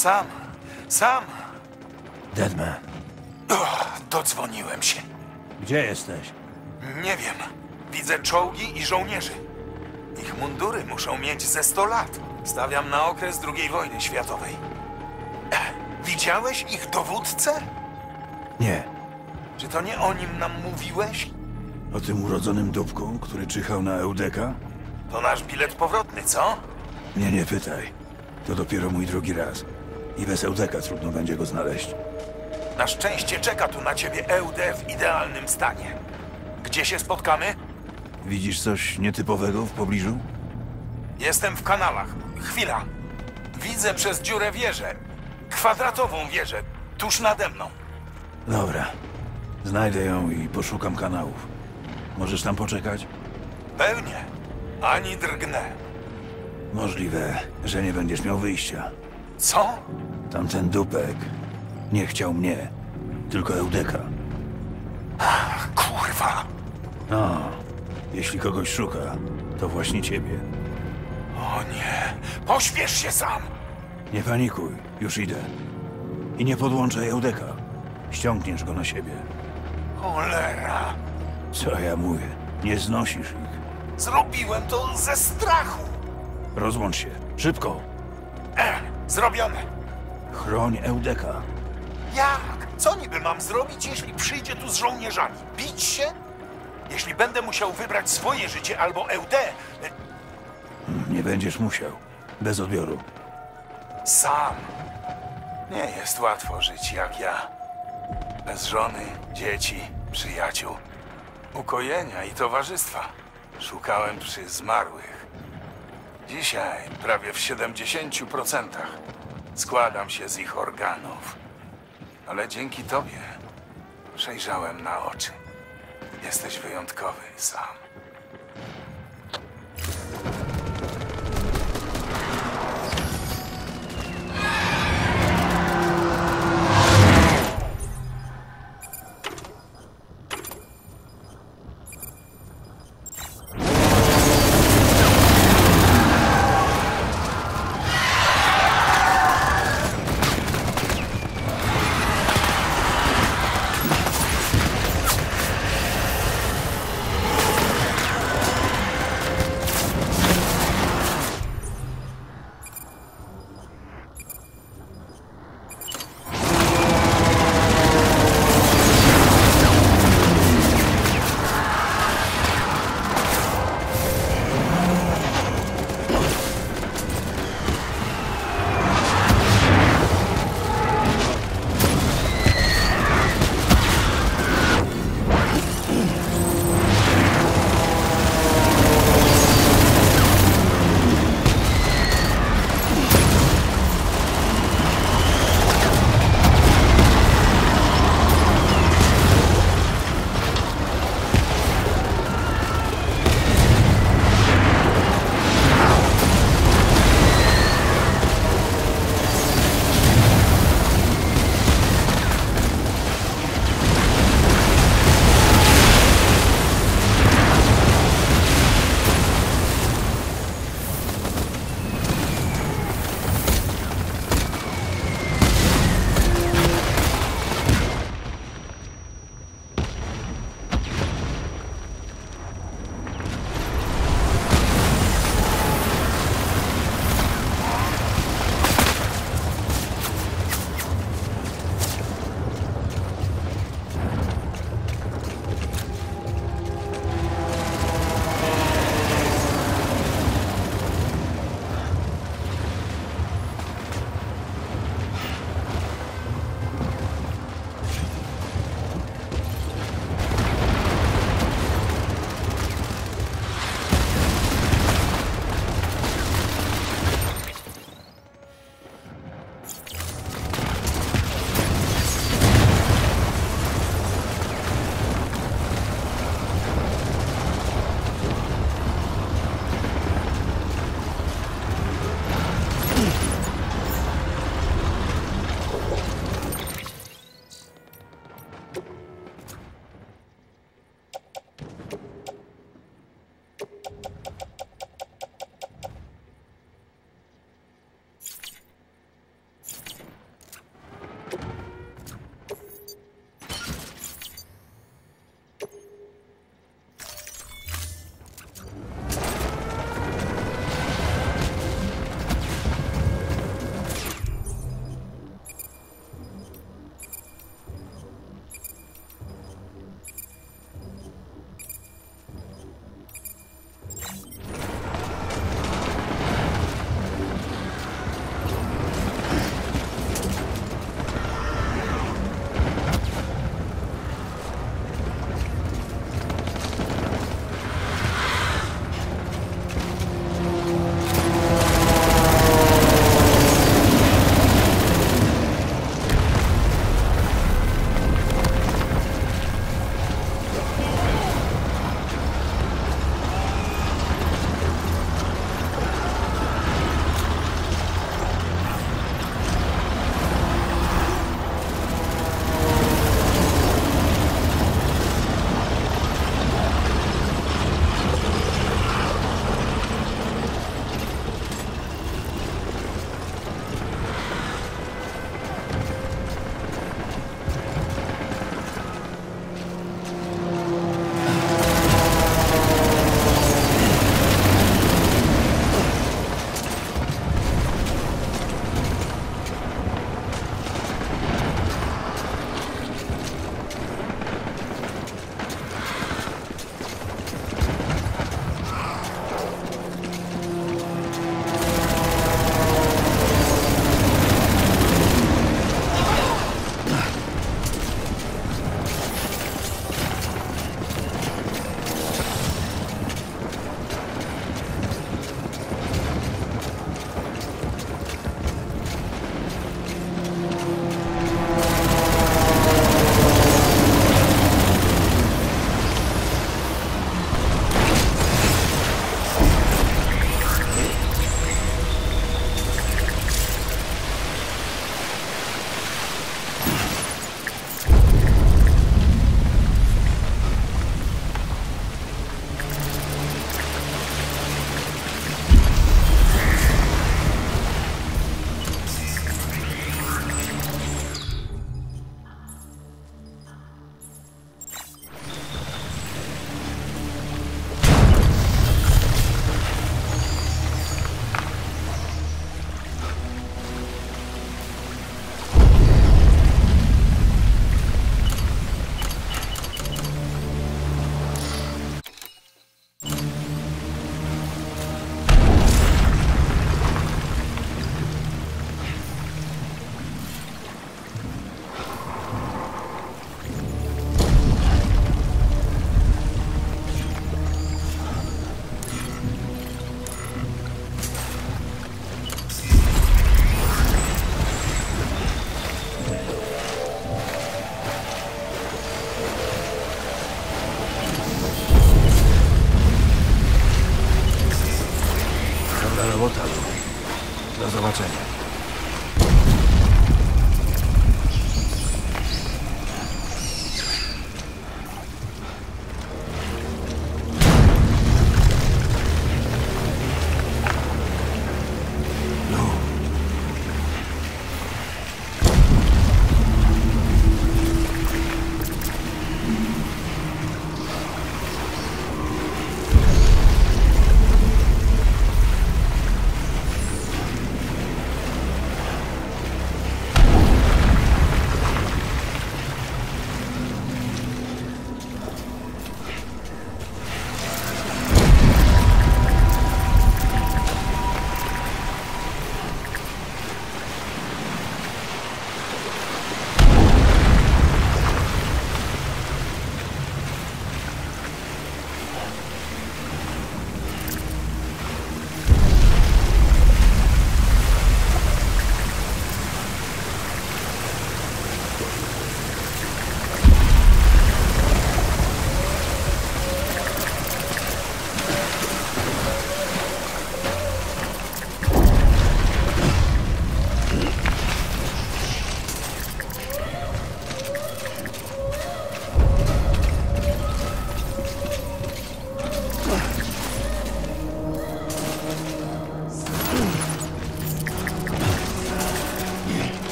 Sam, sam. Deadman, dodzwoniłem się. gdzie jesteś? Nie wiem. Widzę czołgi i żołnierzy. Ich mundury muszą mieć ze 100 lat. Stawiam na okres II wojny światowej. Widziałeś ich dowódcę? Nie. Czy to nie o nim nam mówiłeś? O tym urodzonym dupku, który czyhał na Eudeka? To nasz bilet powrotny, co? Nie, nie pytaj. To dopiero mój drugi raz. I bez Eudeka trudno będzie go znaleźć. Na szczęście czeka tu na ciebie EUD w idealnym stanie. Gdzie się spotkamy? Widzisz coś nietypowego w pobliżu? Jestem w kanałach. Chwila. Widzę przez dziurę wieżę. Kwadratową wieżę. Tuż nade mną. Dobra. Znajdę ją i poszukam kanałów. Możesz tam poczekać? Pewnie. Ani drgnę. Możliwe, że nie będziesz miał wyjścia. Co? Tamten dupek nie chciał mnie, tylko Eudeka. Kurwa. No, jeśli kogoś szuka, to właśnie ciebie. O nie. Pośpiesz się sam. Nie panikuj, już idę. I nie podłączaj Eudeka. Ściągniesz go na siebie. Cholera. Co ja mówię? Nie znosisz ich. Zrobiłem to ze strachu. Rozłącz się. Szybko. E, zrobione. Chroń Eudeka. Jak? Co niby mam zrobić, jeśli przyjdzie tu z żołnierzami? Bić się? Jeśli będę musiał wybrać swoje życie albo EUD, e, Nie będziesz musiał. Bez odbioru. sam. Nie jest łatwo żyć jak ja. Bez żony, dzieci, przyjaciół, ukojenia i towarzystwa. Szukałem przy zmarłych. Dzisiaj prawie w 70% składam się z ich organów. Ale dzięki tobie przejrzałem na oczy. Jesteś wyjątkowy, sam.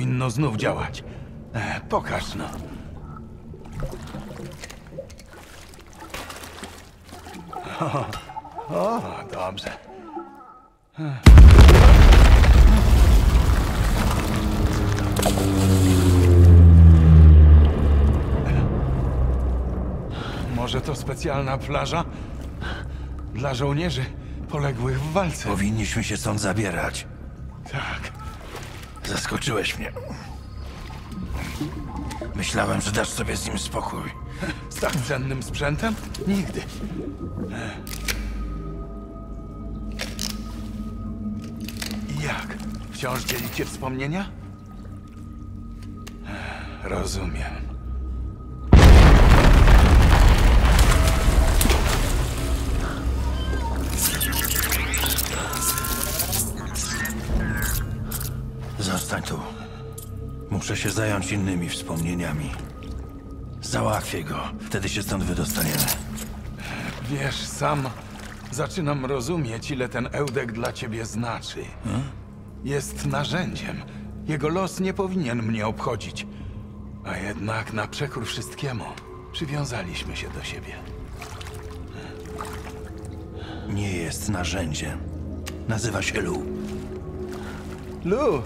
Powinno znów działać. E, pokaż no. O, o, dobrze. Może to specjalna plaża dla żołnierzy poległych w walce. Powinniśmy się stąd zabierać. Tak. Zaskoczyłeś mnie. Myślałem, że dasz sobie z nim spokój. Z tak cennym sprzętem? Nigdy. Jak? Wciąż dzielicie wspomnienia? Rozumiem. Się zająć innymi wspomnieniami. Załatwię go. Wtedy się stąd wydostaniemy. Wiesz, sam zaczynam rozumieć, ile ten Eudek dla ciebie znaczy. Jest narzędziem. Jego los nie powinien mnie obchodzić. A jednak na przekór wszystkiemu przywiązaliśmy się do siebie. Nie jest narzędziem. Nazywa się Lu. Lu,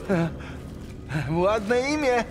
Ладно имя.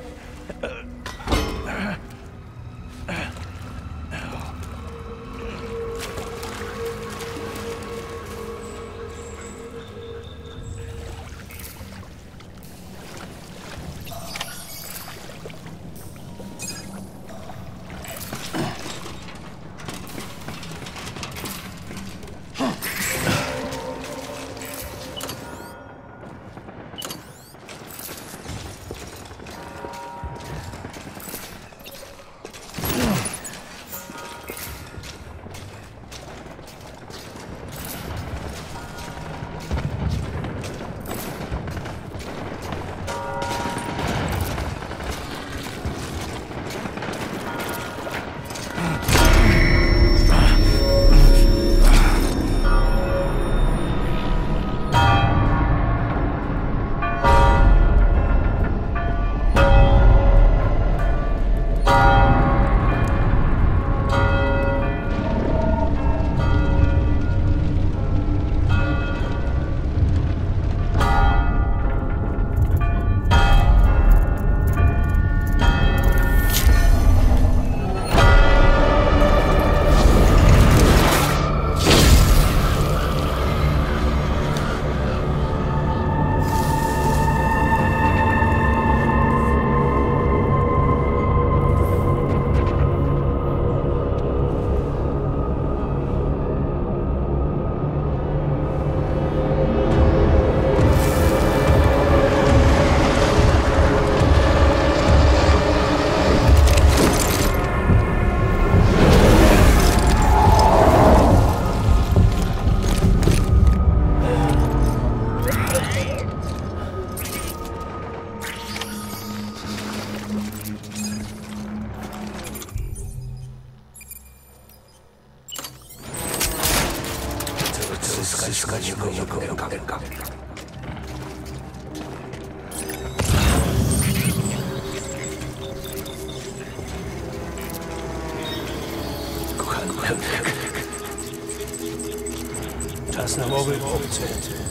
Czas na mowy obcy. Oczy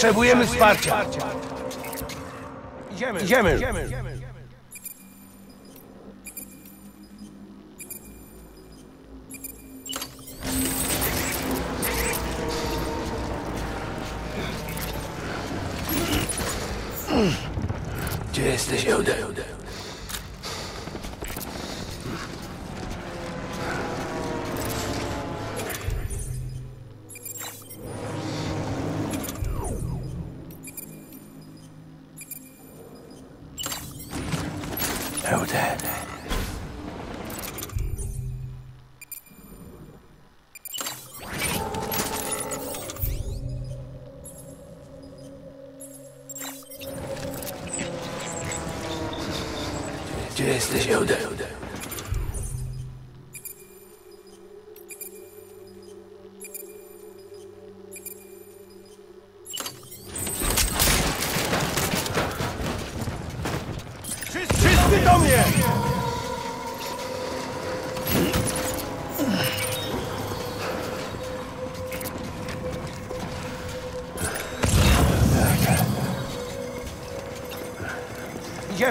Potrzebujemy wsparcia. Idziemy. Idziemy. Gdzie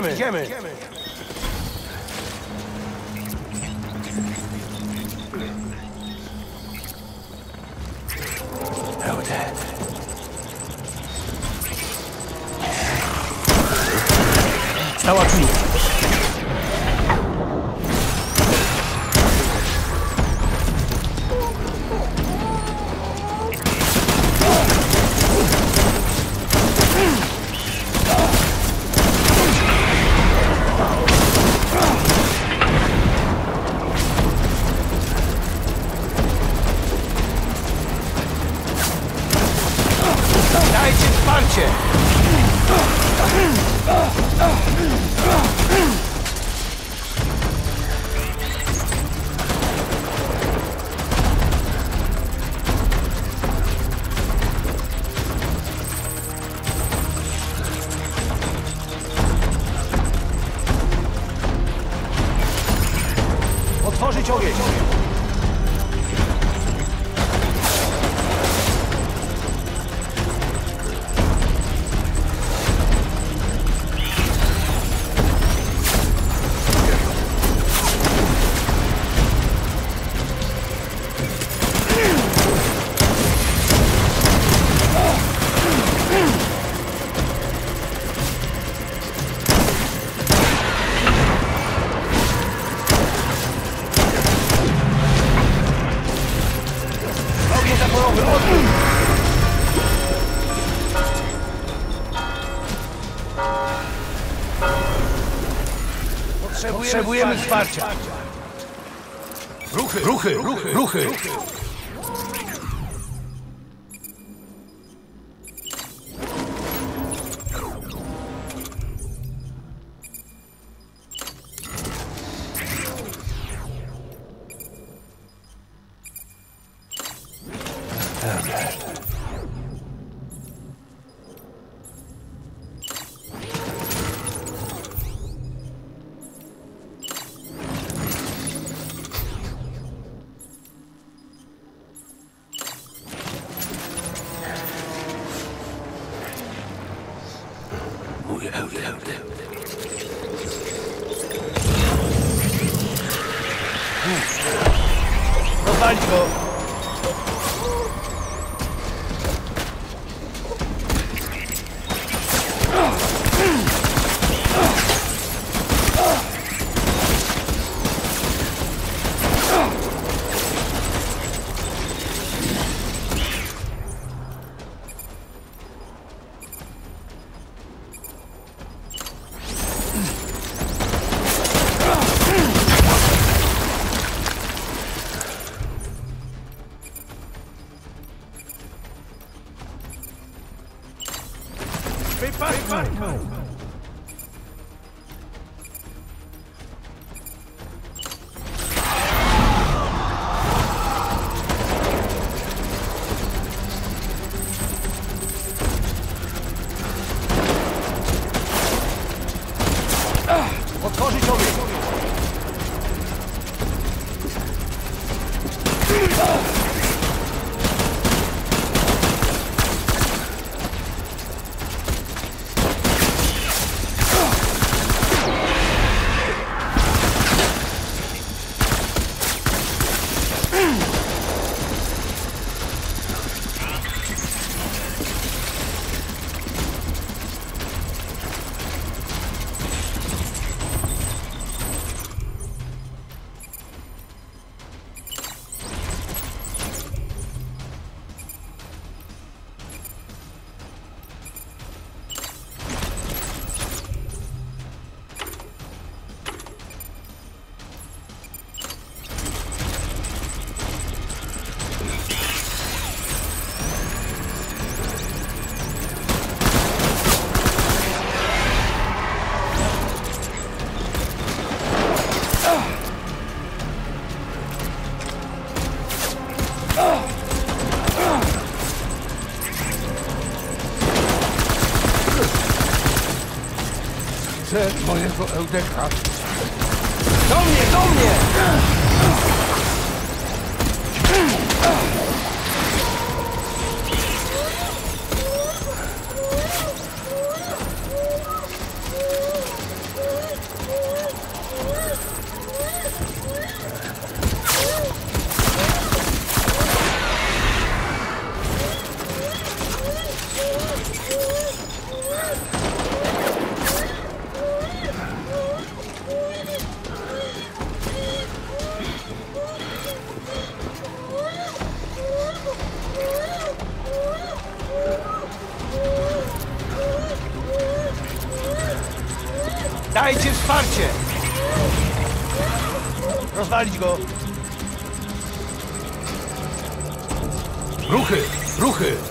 Idziemy. Idziemy. Załatwimy. Dajcie Potrzebujemy Mój Eudy, Eudy. Rozwalić go. Wypadł. Chcę mojego Eudeka. Do mnie, do mnie! Dajcie wsparcie! Rozwalić go! Ruchy, ruchy.